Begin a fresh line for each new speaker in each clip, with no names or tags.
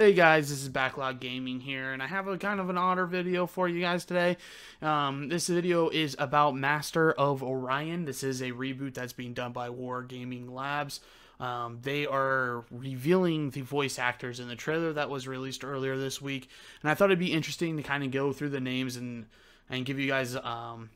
Hey guys, this is Backlog Gaming here, and I have a kind of an odder video for you guys today. Um, this video is about Master of Orion. This is a reboot that's being done by Wargaming Labs. Um, they are revealing the voice actors in the trailer that was released earlier this week, and I thought it'd be interesting to kind of go through the names and and give you guys um,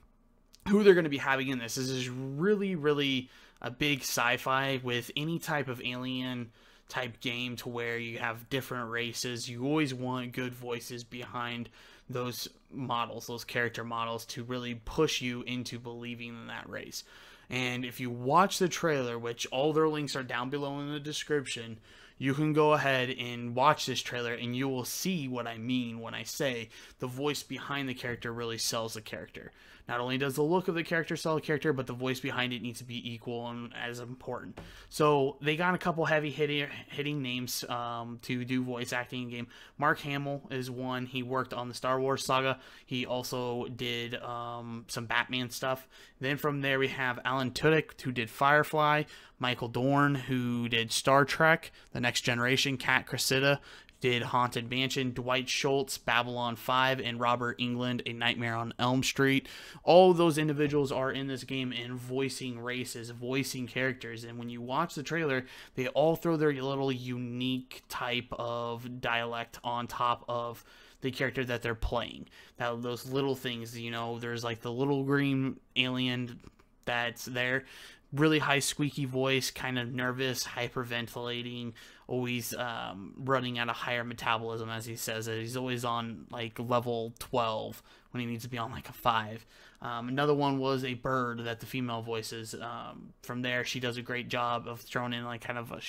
who they're going to be having in this. This is really, really a big sci-fi with any type of alien type game to where you have different races. You always want good voices behind those models, those character models, to really push you into believing in that race. And if you watch the trailer, which all their links are down below in the description, you can go ahead and watch this trailer and you will see what I mean when I say the voice behind the character really sells the character. Not only does the look of the character sell the character, but the voice behind it needs to be equal and as important. So they got a couple heavy hitting, hitting names um, to do voice acting in game. Mark Hamill is one. He worked on the Star Wars saga. He also did um, some Batman stuff. Then from there we have Alan Tudyk, who did Firefly. Michael Dorn, who did Star Trek, The Next Generation. Kat Cressida, did Haunted Mansion, Dwight Schultz, Babylon 5, and Robert Englund, A Nightmare on Elm Street. All those individuals are in this game and voicing races, voicing characters. And when you watch the trailer, they all throw their little unique type of dialect on top of the character that they're playing. Now, those little things, you know, there's like the little green alien that's there really high squeaky voice, kind of nervous, hyperventilating, always um, running at a higher metabolism, as he says. He's always on like level 12 when he needs to be on like a 5. Um, another one was a bird that the female voices. Um, from there, she does a great job of throwing in like kind of a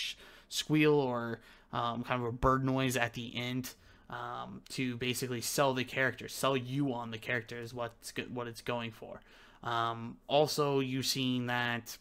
squeal or um, kind of a bird noise at the end. Um, to basically sell the character, sell you on the character is what's what it's going for. Um, also, you've seen that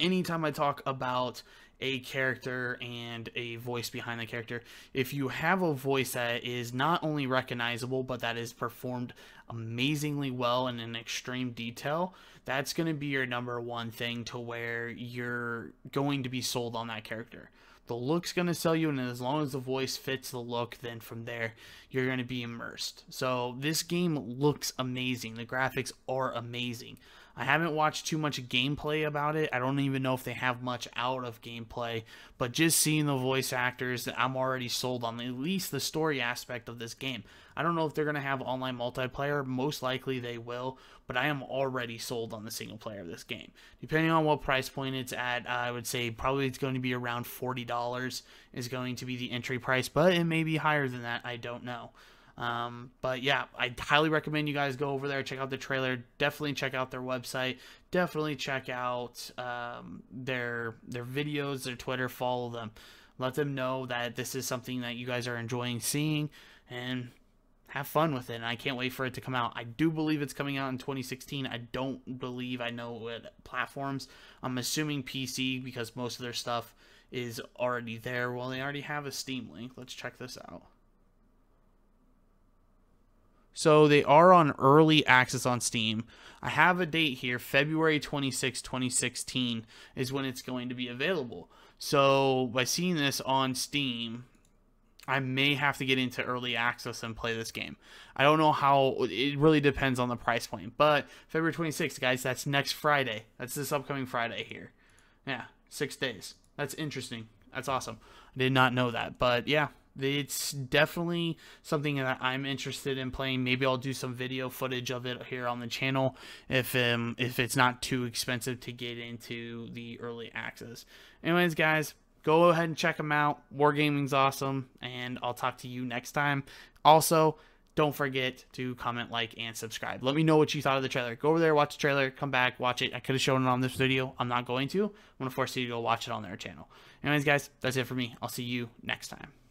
anytime I talk about a character and a voice behind the character, if you have a voice that is not only recognizable but that is performed amazingly well and in extreme detail, that's going to be your number one thing to where you're going to be sold on that character. The look's going to sell you, and as long as the voice fits the look, then from there, you're going to be immersed. So, this game looks amazing. The graphics are amazing. I haven't watched too much gameplay about it. I don't even know if they have much out of gameplay, but just seeing the voice actors, I'm already sold on at least the story aspect of this game. I don't know if they're going to have online multiplayer. Most likely they will, but I am already sold on the single player of this game. Depending on what price point it's at, I would say probably it's going to be around $40 is going to be the entry price, but it may be higher than that. I don't know. Um, but yeah, I highly recommend you guys go over there, check out the trailer. Definitely check out their website. Definitely check out um, their their videos, their Twitter. Follow them. Let them know that this is something that you guys are enjoying seeing, and have fun with it. And I can't wait for it to come out. I do believe it's coming out in 2016. I don't believe I know what platforms. I'm assuming PC because most of their stuff is already there. Well, they already have a Steam link. Let's check this out. So they are on early access on Steam. I have a date here, February 26, 2016 is when it's going to be available. So by seeing this on Steam, I may have to get into early access and play this game. I don't know how, it really depends on the price point. But February 26th, guys, that's next Friday. That's this upcoming Friday here. Yeah, six days. That's interesting. That's awesome. I did not know that. But yeah, it's definitely something that I'm interested in playing. Maybe I'll do some video footage of it here on the channel if um if it's not too expensive to get into the early access. Anyways, guys, go ahead and check them out. Wargaming's awesome, and I'll talk to you next time. Also, don't forget to comment, like, and subscribe. Let me know what you thought of the trailer. Go over there, watch the trailer, come back, watch it. I could have shown it on this video. I'm not going to. I'm going to force you to go watch it on their channel. Anyways, guys, that's it for me. I'll see you next time.